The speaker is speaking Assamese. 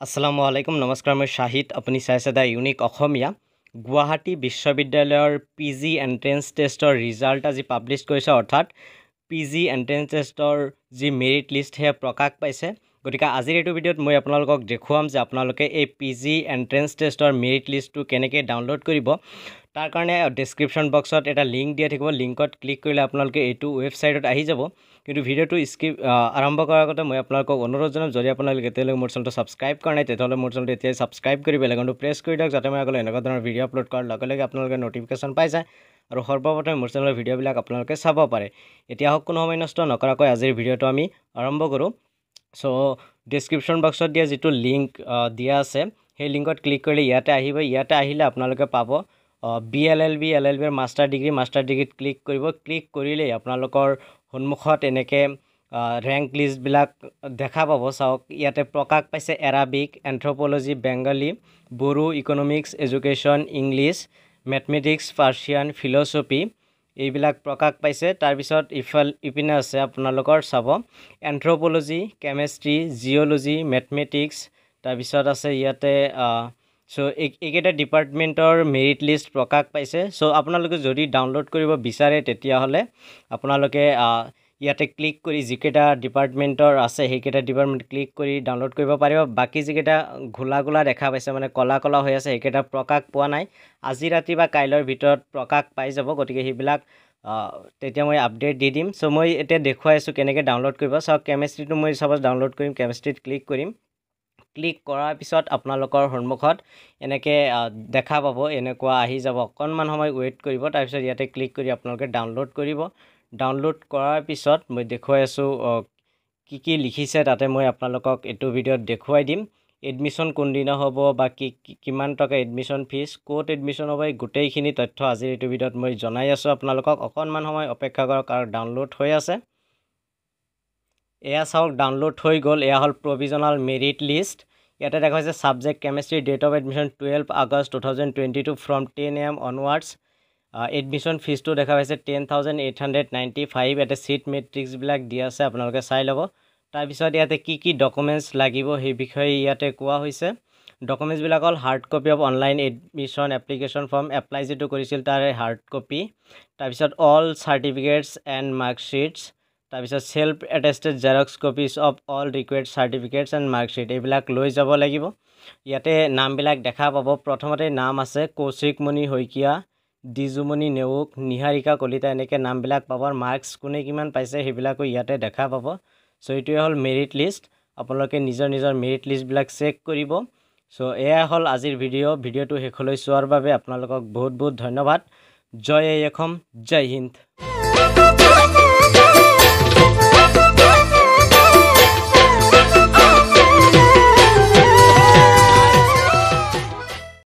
আসসালামু আলাইকুম নমস্কাৰ মই শ্বাহিদ আপুনি চাইছে দ্য ইউনিক অসমীয়া। গুৱাহাটী বিশ্ববিদ্যালয়ৰ পি জি এণ্ট্ৰেঞ্চ টেষ্টৰ ৰিজাল্ট আজি পাব্লিছ কৰিছে অৰ্থাৎ পি জি এণ্ট্ৰেঞ্চ টেষ্টৰ যি মেৰিট লিষ্ট সেয়া প্ৰকাশ পাইছে। গতিকে আজিৰ এইটো ভিডিঅ'ত মই আপোনালোকক দেখুৱাম যে আপোনালোকে এই পি জি এণ্ট্ৰেঞ্চ টেষ্টৰ মেৰিট লিষ্টটো কেনেকৈ ডাউনলোড কৰিব। তাৰ কাৰণে ডেছক্ৰিপশ্যন বক্সত এটা লিংক দিয়া থাকিব। লিংকত ক্লিক কৰিলে আপোনালোকে এইটো ৱেবছাইটত আহি যাব। কিন্তু ভিডিঅ'টো স্কিপ আৰম্ভ কৰাৰ আগতে মই আপোনালোকক অনুৰোধ জনাম যদি আপোনালোকে এতিয়ালৈকে মোৰ চেনেলটো ছাবস্ক্ৰাইব কৰা নাই তেতিয়াহ'লে মোৰ চেনেলটো এতিয়াই ছাবস্ক্ৰাইব কৰি বেলেগটো প্ৰেছ কৰি দিয়ক যাতে মই আগলৈ এনেকুৱা ধৰণৰ ভিডিঅ' আপলোড কৰাৰ লগে লগে আপোনালোকে নটিফিকেশ্যন পাই যায়। আৰু সৰ্বপ্ৰথমে মোৰ চেনেলৰ ভিডিঅ'বিলাক আপোনালোকে চাব পাৰে। এতিয়া হওক কোনো সময় নষ্ট নকৰাকৈ আজিৰ ভিডিঅ'টো আমি আৰম্ভ কৰোঁ। চ' ডেছক্ৰিপশ্যন বক্সত দিয়া যিটো লিংক দিয়া আছে সেই লিংকত ক্লিক কৰিলে ইয়াতে আহিব। ইয়াতে আহিলে আপোনালোকে পাব B L L B L L বিৰ মাষ্টাৰ ডিগ্ৰী মাষ্টাৰ ডিগ্ৰীত ক্লিক কৰিব। ক্লিক কৰিলেই আপোনালোকৰ সন্মুখত এনেকৈ ৰেংক লিষ্টবিলাক দেখা পাব। চাওক ইয়াতে প্ৰকাশ পাইছে Arabic anthropology Bengali Bodo economics education English mathematics Persian philosophy এইবিলাক প্ৰকাশ পাইছে। তাৰপিছত ইফাল ইপিনে আছে আপোনালোকৰ চাব। এন্থ্ৰপ'লজি কেমেষ্ট্ৰি জিঅ'লজি মেথমেটিক্স তাৰপিছত আছে ইয়াতে চ' এই এইকেইটা ডিপাৰ্টমেণ্টৰ মেৰিট লিষ্ট প্ৰকাশ পাইছে। চ' আপোনালোকে যদি ডাউনলোড কৰিব বিচাৰে তেতিয়াহ'লে আপোনালোকে ইয়াতে ক্লিক কৰি যিকেইটা ডিপাৰ্টমেণ্টৰ আছে সেইকেইটা ডিপাৰ্টমেণ্ট ক্লিক কৰি ডাউনলোড কৰিব পাৰিব। বাকী যিকেইটা ঘোলা ঘোলা দেখা পাইছে মানে ক'লা ক'লা হৈ আছে সেইকেইটা প্ৰকাশ পোৱা নাই। আজি ৰাতি বা কাইলৈৰ ভিতৰত প্ৰকাশ পাই যাব গতিকে সেইবিলাক তেতিয়া মই আপডেট দি দিম। চ' মই এতিয়া দেখুৱাই আছোঁ কেনেকৈ ডাউনলোড কৰিব। চাওক কেমেষ্ট্ৰিটো মই চাপ'জ ডাউনলোড কৰিম কেমেষ্ট্ৰিত ক্লিক কৰিম। ক্লিক কৰাৰ পিছত আপোনালোকৰ সন্মুখত এনেকৈ দেখা পাব এনেকুৱা আহি যাব। অকণমান সময় ৱেইট কৰিব তাৰপিছত ইয়াতে ক্লিক কৰি আপোনালোকে ডাউনলোড কৰিব। ডাউনলোড কৰাৰ পিছত মই দেখুৱাই আছোঁ কি কি লিখিছে তাতে মই আপোনালোকক এইটো ভিডিঅ'ত দেখুৱাই দিম। এডমিশ্যন কোনদিনা হ'ব বা কি কিমান টকা এডমিশ্যন ফিজ ক'ত এডমিশ্যন হ'ব এই গোটেইখিনি তথ্য আজিৰ এইটো ভিডিঅ'ত মই জনাই আছোঁ আপোনালোকক। অকণমান সময় অপেক্ষা কৰক আৰু ডাউনলোড হৈ আছে। এয়া চাওক ডাউনলোড হৈ গ'ল এয়া হ'ল প্ৰভিজনেল মেৰিট লিষ্ট ইয়াতে দেখা হৈছে subject chemistry date of admission twelve August two thousand twenty two from ten A M onwards admission ফিজটো দেখা পাইছে ten thousand eight hundred ninety five ইয়াতে ছিট মেট্ৰিক্সবিলাক দিয়া আছে আপোনালোকে চাই ল'ব। তাৰপিছত ইয়াতে কি কি ডকুমেণ্টছ লাগিব সেই বিষয়ে ইয়াতে কোৱা হৈছে। ডকুমেণ্টছবিলাক হ'ল hard copy of online admission application form apply যিটো কৰিছিল তাৰে হাৰ্ড কপি তাৰপিছত অল চাৰ্টিফিকেটছ এণ্ড মাৰ্কশ্বিটছ তাৰপিছত self attested xerox copies of all required certificates and marksheet এইবিলাক লৈ যাব লাগিব। ইয়াতে নামবিলাক দেখা পাব। প্ৰথমতে নাম আছে কৌশিকমণি শইকীয়া ডিজুমণি নেওগ নিহাৰিকা কলিতা এনেকৈ নামবিলাক পাব মাৰ্কছ কোনে কিমান পাইছে সেইবিলাকো ইয়াতে দেখা পাব। চ' এইটোৱে হ'ল মেৰিট লিষ্ট আপোনালোকে নিজৰ নিজৰ মেৰিট লিষ্টবিলাক চেক কৰিব। চ' এয়া হ'ল আজিৰ ভিডিঅ' ভিডিঅ'টো শেষলৈ চোৱাৰ বাবে আপোনালোকক বহুত বহুত ধন্যবাদ। জয় অসম। জয় হিন্দ।